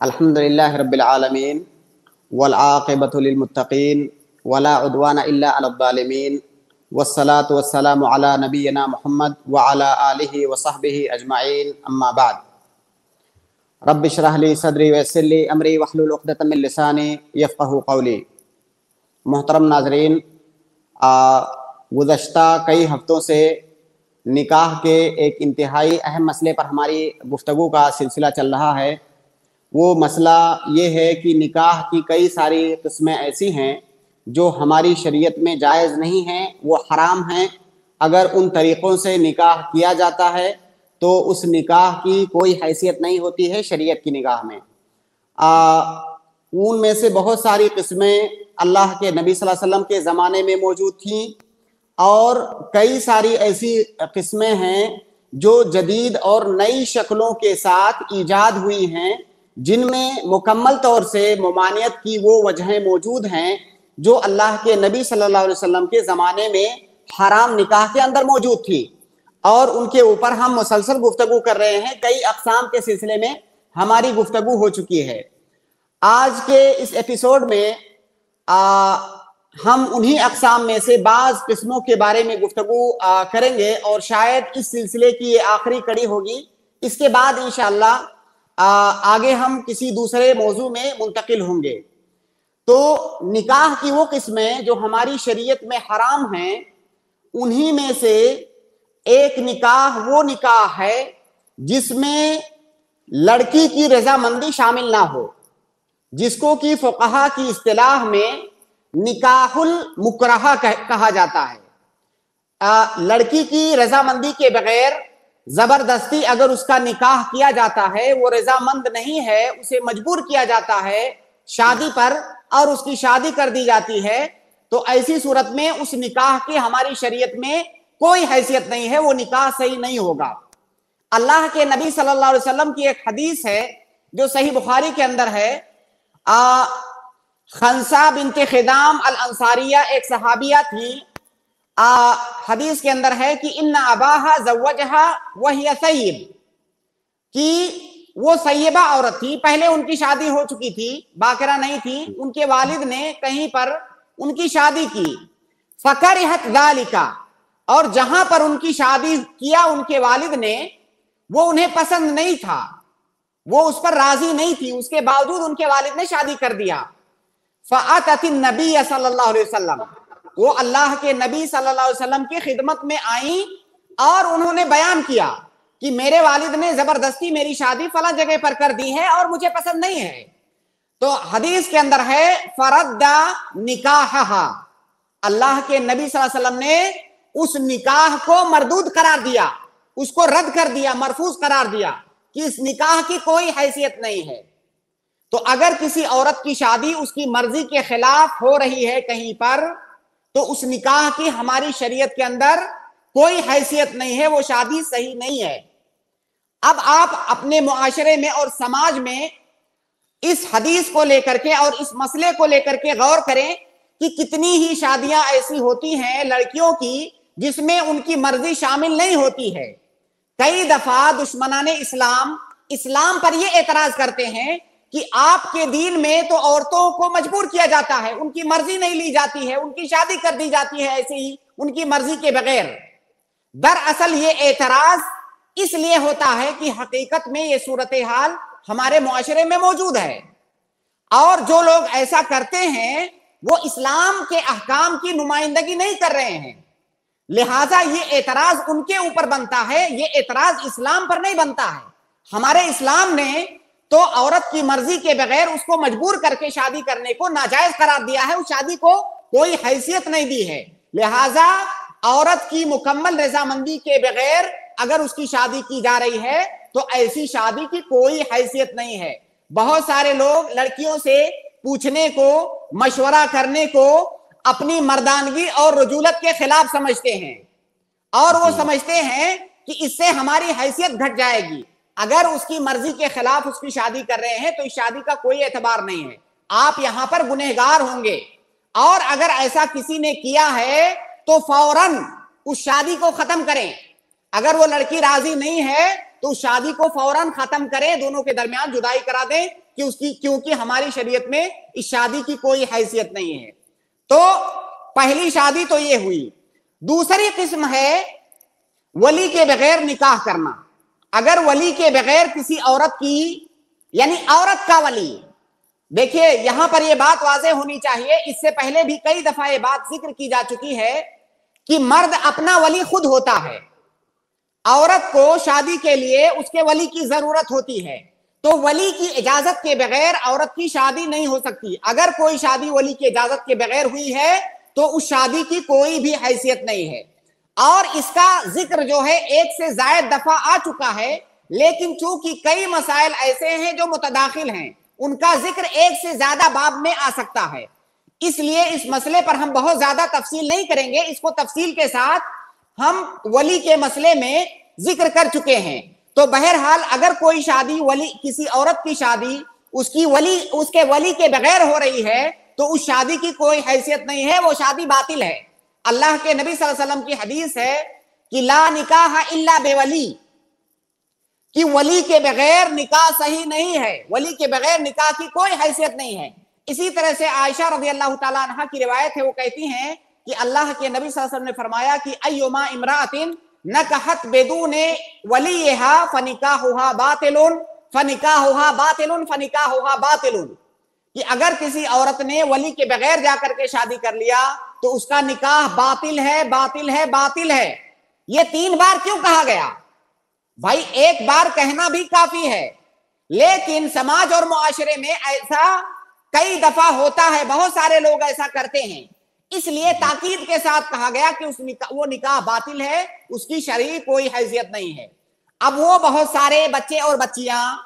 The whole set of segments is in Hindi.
अल्हम्दुलिल्लाह रब्बिल आलमीन वल आक़िबतु लिल मुत्तक़ीन वला उद्वान इल्ला अलल ज़ालिमीन वस्सलातु वस्सलामु अला नबियना मुहम्मद व अला आलिहि व सहबिहि अजमाइन अम्मा बाद रब्बि इश्रह ली सदरी व ली अमरी वहलुल उक़दतम मिन लिसानी यफ़क़हू क़ौली मोहतरम नाजरीन गुज़श्ता कई हफ्तों से निकाह के एक इंतहाई अहम मसले पर हमारी गुफ्तगु का सिलसिला चल रहा है वो मसला ये है कि निकाह की कई सारी किस्में ऐसी हैं जो हमारी शरीयत में जायज़ नहीं हैं, वो हराम हैं। अगर उन तरीक़ों से निकाह किया जाता है तो उस निकाह की कोई हैसियत नहीं होती है शरीयत की निगाह में। उनमें से बहुत सारी किस्में अल्लाह के नबी सल्लल्लाहु अलैहि वसल्लम के ज़माने में मौजूद थीं और कई सारी ऐसी किस्में हैं जो जदीद और नई शक्लों के साथ ईजाद हुई हैं जिनमें मुकम्मल तौर से ममानियत की वो वजहें मौजूद हैं जो अल्लाह के नबी सल्लल्लाहु अलैहि वसल्लम के ज़माने में हराम निकाह के अंदर मौजूद थी। और उनके ऊपर हम मुसलसल गुफ्तगु कर रहे हैं। कई अकसाम के सिलसिले में हमारी गुफ्तगु हो चुकी है। आज के इस एपिसोड में आ, हम उन्हीं अकसाम में से बाज किस्मों के बारे में गुफ्तगु करेंगे। और शायद इस सिलसिले की ये आखिरी कड़ी होगी। इसके बाद इनशाला आगे हम किसी दूसरे मौजू में मुंतकिल होंगे। तो निकाह की वो किस्में जो हमारी शरीयत में हराम हैं उन्हीं में से एक निकाह वो निकाह है जिसमें लड़की की रजामंदी शामिल ना हो जिसको कि फ़ुकहा की इस्तेलाह में निकाहुल मुकरहा कह, कहा जाता है। आ, लड़की की रजामंदी के बगैर ज़बरदस्ती अगर उसका निकाह किया जाता है वो रजामंद नहीं है उसे मजबूर किया जाता है शादी पर और उसकी शादी कर दी जाती है तो ऐसी सूरत में उस निकाह की हमारी शरीयत में कोई हैसियत नहीं है वो निकाह सही नहीं होगा। अल्लाह के नबी सल्लल्लाहु अलैहि वसल्लम की एक हदीस है जो सही बुखारी के अंदर है। आ, खनसा बिनते खिदाम अल अंसारिया एक सहाबिया थी आ, हदीस के अंदर है कि इन अबाहा वही सैब कि वो सैयबा औरत थी पहले उनकी शादी हो चुकी थी बाकरा नहीं थी उनके वालिद ने कहीं पर उनकी शादी की। फकर गालिका और जहाँ पर उनकी शादी किया उनके वालिद ने वो उन्हें पसंद नहीं था। वो उस पर राज़ी नहीं थी उसके बावजूद उनके वालिद ने शादी कर दिया। फ़ात नबी सल्लल्लाहु अलैहि वसल्लम। वो अल्लाह के नबी सल्लल्लाहु अलैहि वसल्लम की खिदमत में आई और उन्होंने बयान किया कि मेरे वालिद ने ज़बरदस्ती मेरी शादी फला जगह पर कर दी है और मुझे पसंद नहीं है। तो हदीस के अंदर है, फरद्दा निकाह अल्लाह के नबी वसल्लम ने उस निकाह को मरदूद करार दिया, उसको रद्द कर दिया, मरफूज करार दिया कि इस निकाह की कोई हैसियत नहीं है। तो अगर किसी औरत की शादी उसकी मर्ज़ी के खिलाफ हो रही है कहीं पर तो उस निकाह की हमारी शरीयत के अंदर कोई हैसियत नहीं है, वो शादी सही नहीं है। अब आप अपने मुआशरे में और समाज में इस हदीस को लेकर के और इस मसले को लेकर के गौर करें कि कितनी ही शादियाँ ऐसी होती हैं लड़कियों की जिसमें उनकी मर्ज़ी शामिल नहीं होती है। कई दफ़ा दुश्मनाने इस्लाम इस्लाम पर यह एतराज़ करते हैं कि आपके दीन में तो औरतों को मजबूर किया जाता है। उनकी मर्ज़ी नहीं ली जाती है। उनकी शादी कर दी जाती है ऐसे ही उनकी मर्ज़ी के बगैर। दरअसल ये एतराज़ इसलिए होता है कि हकीकत में ये सूरत हाल हमारे मुआशरे में मौजूद है। और जो लोग ऐसा करते हैं, वो इस्लाम के अहकाम की नुमाइंदगी नहीं कर रहे हैं। लिहाजा ये एतराज़ उनके ऊपर बनता है। ये एतराज़ इस्लाम पर नहीं बनता है। हमारे इस्लाम ने तो औरत की मर्ज़ी के बगैर उसको मजबूर करके शादी करने को नाजायज करार दिया है। उस शादी को कोई हैसियत नहीं दी है। लिहाजा औरत की मुकम्मल रजामंदी के बगैर अगर उसकी शादी की जा रही है तो ऐसी शादी की कोई हैसियत नहीं है। बहुत सारे लोग लड़कियों से पूछने को मशवरा करने को अपनी मर्दानगी और रजूलत के खिलाफ समझते हैं। और वो समझते हैं कि इससे हमारी हैसियत घट जाएगी। अगर उसकी मर्ज़ी के खिलाफ उसकी शादी कर रहे हैं तो इस शादी का कोई एतबार नहीं है। आप यहाँ पर गुनहगार होंगे। और अगर ऐसा किसी ने किया है तो फ़ौरन उस शादी को खत्म करें। अगर वो लड़की राज़ी नहीं है तो उस शादी को फ़ौरन खत्म करें, दोनों के दरमियान जुदाई करा दें, कि उसकी, क्योंकि हमारी शरीयत में इस शादी की कोई हैसियत नहीं है। तो पहली शादी तो ये हुई। दूसरी किस्म है, वली के बगैर निकाह करना। अगर वली के बगैर किसी औरत की, यानी औरत का वली, देखिए, यहाँ पर यह बात वाजे होनी चाहिए। इससे पहले भी कई दफ़ा ये बात ज़िक्र की जा चुकी है कि मर्द अपना वली खुद होता है। औरत को शादी के लिए उसके वली की ज़रूरत होती है। तो वली की इजाज़त के बगैर औरत की शादी नहीं हो सकती। अगर कोई शादी वली की इजाज़त के बगैर हुई है तो उस शादी की कोई भी हैसियत नहीं है। और इसका ज़िक्र जो है एक से जायद दफ़ा आ चुका है, लेकिन चूँकि कई मसाइल ऐसे हैं जो मुतदाखिल हैं, उनका ज़िक्र एक से ज़्यादा बाब में आ सकता है। इसलिए इस मसले पर हम बहुत ज़्यादा तफसील नहीं करेंगे। इसको तफसील के साथ हम वली के मसले में ज़िक्र कर चुके हैं। तो बहरहाल, अगर कोई शादी वली, किसी औरत की शादी उसकी वली, उसके वली के बगैर हो रही है तो उस शादी की कोई हैसियत नहीं है, वो शादी बातिल है। अल्लाह के नबी वसल्लम की हदीस है कि ला निकाह इल्ला बेवली, कि वली के बगैर निकाह सही नहीं है। वली के बगैर निकाह की कोई हैसियत नहीं है। इसी तरह से आयशा रज़ी अल्लाह तहा की रिवायत है, वो कहती हैं कि अल्लाह के नबी वसल्लम ने फरमाया कि अयोमा इमरातिन न कहत बेदू ने वली फनिका हुआ बातिलुन फनिका हुआ बातिलुन फनिका हुआ बातिलुन। कि अगर किसी औरत ने वली के बगैर जाकर के शादी कर लिया तो उसका निकाह बातिल है बातिल है बातिल है। ये तीन बार क्यों कहा गया? भाई एक बार कहना भी काफ़ी है। लेकिन समाज और मुआशरे में ऐसा कई दफ़ा होता है बहुत सारे लोग ऐसा करते हैं। इसलिए ताकीद के साथ कहा गया कि उस निका, वो निकाह बातिल है उसकी शरीर कोई हैसियत नहीं है। अब वो बहुत सारे बच्चे और बच्चियाँ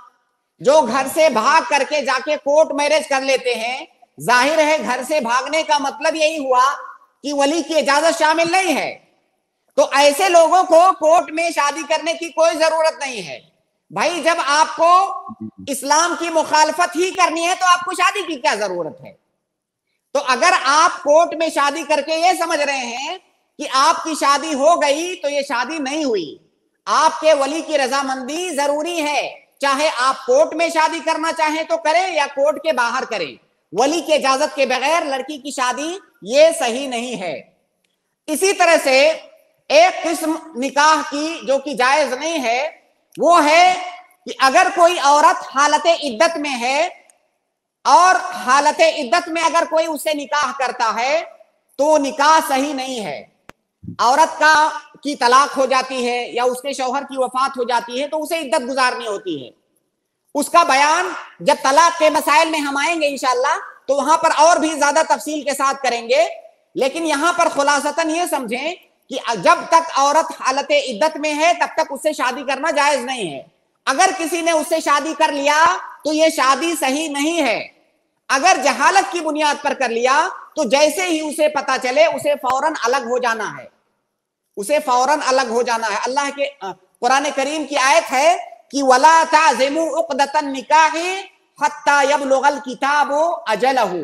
जो घर से भाग करके जाके कोर्ट मैरिज कर लेते हैं ज़ाहिर है घर से भागने का मतलब यही हुआ कि वली की इजाज़त शामिल नहीं है। तो ऐसे लोगों को कोर्ट में शादी करने की कोई ज़रूरत नहीं है। भाई, जब आपको इस्लाम की मुखालफत ही करनी है तो आपको शादी की क्या ज़रूरत है? तो अगर आप कोर्ट में शादी करके ये समझ रहे हैं कि आपकी शादी हो गई तो ये शादी नहीं हुई। आपके वली की रजामंदी ज़रूरी है। चाहे आप कोर्ट में शादी करना चाहें तो करें या कोर्ट के बाहर करें। वली की इजाज़त के बगैर लड़की की शादी ये सही नहीं है। इसी तरह से एक किस्म निकाह की जो कि जायज़ नहीं है, वो है कि अगर कोई औरत हालत इद्दत में है और हालत इद्दत में अगर कोई उसे निकाह करता है तो निकाह सही नहीं है। औरत का, की तलाक हो जाती है या उसके शौहर की वफात हो जाती है तो उसे इद्दत गुजारनी होती है। उसका बयान जब तलाक के मसाइल में हम आएँगे इंशाला तो वहाँ पर और भी ज़्यादा तफसील के साथ करेंगे। लेकिन यहाँ पर खुलासतन ये समझें कि जब तक औरत हालत इद्दत में है, तब तक उससे शादी करना जायज़ नहीं है। अगर किसी ने उससे शादी कर लिया तो ये शादी सही नहीं है। अगर जहालत की बुनियाद पर कर लिया तो जैसे ही उसे पता चले, उसे फ़ौरन अलग हो जाना है। उसे फ़ौरन अलग हो जाना है। अल्लाह के कुरान करीम की आयत है कि वला उकदतन अजलहु।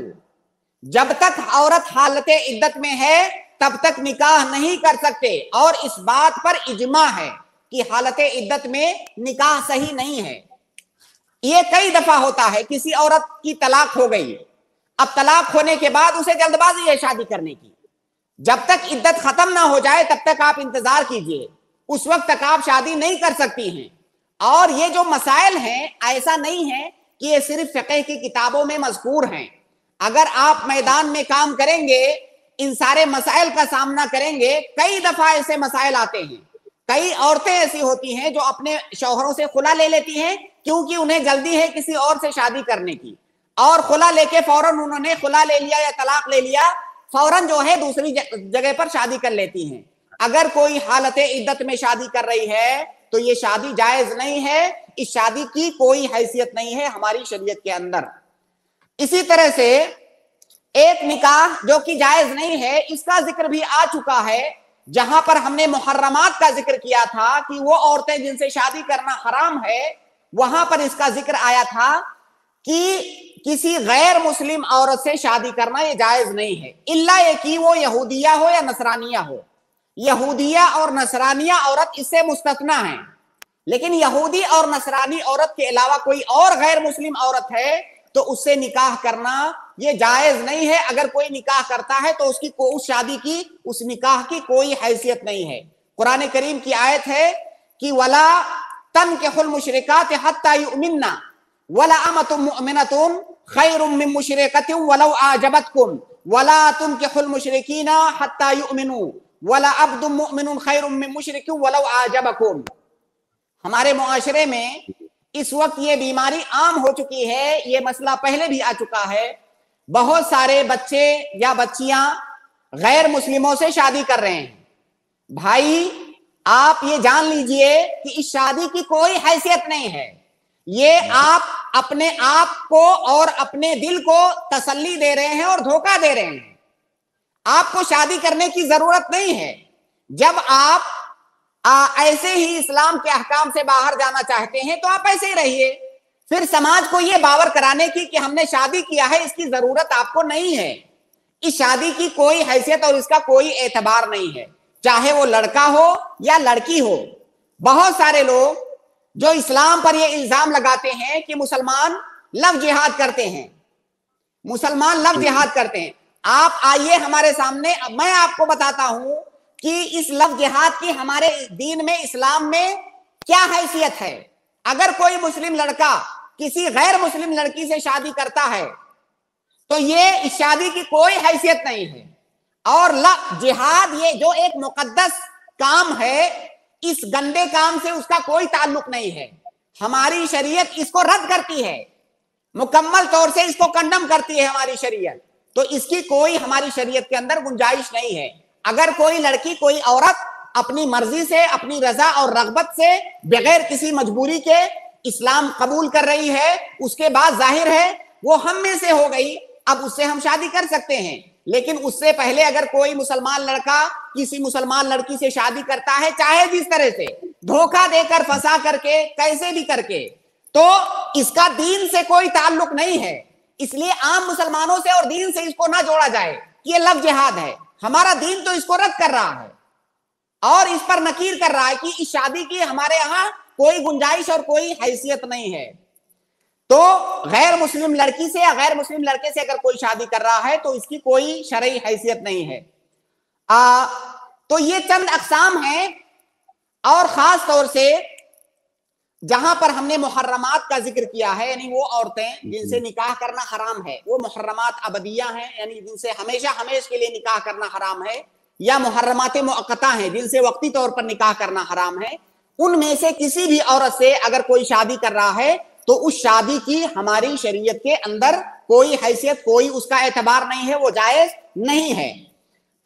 जब तक औरत हालत इद्दत में है, तब तक निकाह नहीं कर सकते। और इस बात पर इजमा है कि हालत इद्दत में निकाह सही नहीं है। ये कई दफ़ा होता है, किसी औरत की तलाक हो गई। अब तलाक होने के बाद उसे जल्दबाजी है शादी करने की। जब तक इद्दत खत्म ना हो जाए, तब तक आप इंतज़ार कीजिए। उस वक्त तक आप शादी नहीं कर सकती हैं। और ये जो मसाइल हैं, ऐसा नहीं है कि ये सिर्फ़ फ़िक़ह की किताबों में मजकूर हैं। अगर आप मैदान में काम करेंगे, इन सारे मसाइल का सामना करेंगे, कई दफ़ा ऐसे मसाइल आते हैं। कई औरतें ऐसी होती हैं जो अपने शोहरों से खुला ले लेती हैं, क्योंकि उन्हें जल्दी है किसी और से शादी करने की। और खुला लेके फ़ौरन उन्होंने खुला ले लिया या तलाक ले लिया, फ़ौरन जो है दूसरी जगह पर शादी कर लेती हैं। अगर कोई हालत इद्दत में शादी कर रही है तो ये शादी जायज़ नहीं है, इस शादी की कोई हैसियत नहीं है हमारी शरीयत के अंदर। इसी तरह से एक निकाह जो कि जायज़ नहीं है, इसका ज़िक्र भी आ चुका है, जहाँ पर हमने मुहर्रमात का ज़िक्र किया था कि वो औरतें जिनसे शादी करना हराम है, वहाँ पर इसका ज़िक्र आया था कि किसी गैर मुस्लिम औरत से शादी करना ये जायज़ नहीं है। इल्ला ये कि वो यहूदिया हो या नसरानिया हो। यहूदिया और नसरानिया औरत इससे मुस्तना है। लेकिन यहूदी और नसरानी औरत के अलावा कोई और गैर मुस्लिम औरत है तो उससे निकाह करना ये जायज़ नहीं है। अगर कोई निकाह करता है तो उसकी को, उस शादी की, उस निकाह की कोई हैसियत नहीं है। कुरान करीम की आयत है कि वला तन के खुल मुशरकात हत्ता वला मिन मुशरिकतिन वलौ आजबतकुम, वला तुम के खुल मुशरिकीना हत्ता युमिनु। वला अब्दुम मुमिनुन खैरुम मिन मुशरिकिन वलौ आजबकुम। हमारे मुआशरे में इस वक्त ये बीमारी आम हो चुकी है, ये मसला पहले भी आ चुका है। बहुत सारे बच्चे या बच्चियाँ गैर मुस्लिमों से शादी कर रहे हैं। भाई, आप ये जान लीजिए कि इस शादी की कोई हैसियत नहीं है। ये आप अपने आप को और अपने दिल को तसल्ली दे रहे हैं और धोखा दे रहे हैं। आपको शादी करने की ज़रूरत नहीं है। जब आप आ, ऐसे ही इस्लाम के अहकाम से बाहर जाना चाहते हैं तो आप ऐसे ही रहिए। फिर समाज को यह बावर कराने की कि हमने शादी किया है इसकी ज़रूरत आपको नहीं है। इस शादी की कोई हैसियत और इसका कोई एतबार नहीं है। चाहे वो लड़का हो या लड़की हो। बहुत सारे लोग जो इस्लाम पर यह इल्ज़ाम लगाते हैं कि मुसलमान लव जिहाद करते हैं। मुसलमान लव जिहाद करते हैं। आप आइए हमारे सामने। मैं आपको बताता हूँ कि इस लव जिहाद की हमारे दीन में, इस्लाम में क्या हैसियत है। अगर कोई मुस्लिम लड़का किसी गैर मुस्लिम लड़की से शादी करता है तो ये इस शादी की कोई हैसियत नहीं है। और लव जिहाद ये जो एक मुकद्दस काम है, इस गंदे काम से उसका कोई ताल्लुक नहीं है। हमारी शरीयत इसको रद्द करती है। मुकम्मल तौर से इसको कंडम करती है हमारी शरीयत। तो इसकी कोई हमारी शरीयत के अंदर गुंजाइश नहीं है। अगर कोई लड़की, कोई औरत अपनी मर्ज़ी से, अपनी रजा और रगबत से बगैर किसी मजबूरी के इस्लाम कबूल कर रही है, उसके बाद ज़ाहिर है, वो हम में से हो गई, अब उससे हम शादी कर सकते हैं। लेकिन उससे पहले अगर कोई मुसलमान लड़का, किसी मुसलमान लड़की से शादी करता है, चाहे जिस तरह से, धोखा देकर, फंसा करके, कैसे भी करके तो इसका दीन से कोई ताल्लुक नहीं है। इसलिए आम मुसलमानों से और दीन से इसको ना जोड़ा जाए। कि ये लव जिहाद है। हमारा दीन तो इसको रद्द कर रहा है। और इस पर नकीर कर रहा है कि इस शादी की हमारे यहाँ कोई गुंजाइश और कोई हैसियत नहीं है। तो गैर मुस्लिम लड़की से या गैर मुस्लिम लड़के से अगर कोई शादी कर रहा है तो इसकी कोई शरई हैसियत नहीं है। आ, तो ये चंद अकसाम हैं। और खास तौर से जहाँ पर हमने मुहर्रमात का ज़िक्र किया है यानी वो औरतें जिनसे निकाह करना हराम है वो मुहर्रमात अबदिया हैं यानी जिनसे हमेशा हमेश के लिए निकाह करना हराम है या मुहर्रमात मुक्ता हैं जिनसे वक्ती तौर पर निकाह करना हराम है उनमें से किसी भी औरत से अगर कोई शादी कर रहा है तो उस शादी की हमारी शरीयत के अंदर कोई हैसियत कोई उसका एतबार नहीं है वो जायज़ नहीं है।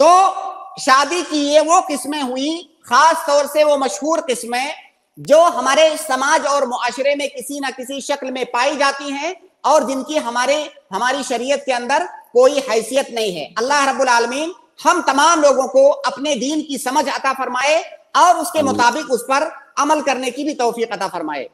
तो शादी की ये वो किस्में हुई खास तौर से वो मशहूर किस्में जो हमारे समाज और मुआशरे में किसी ना किसी शक्ल में पाई जाती हैं और जिनकी हमारे हमारी शरीयत के अंदर कोई हैसियत नहीं है। अल्लाह रब्बुल आलमीन हम तमाम लोगों को अपने दीन की समझ अता फरमाए और उसके मुताबिक उस पर अमल करने की भी तोफीक अता फरमाए।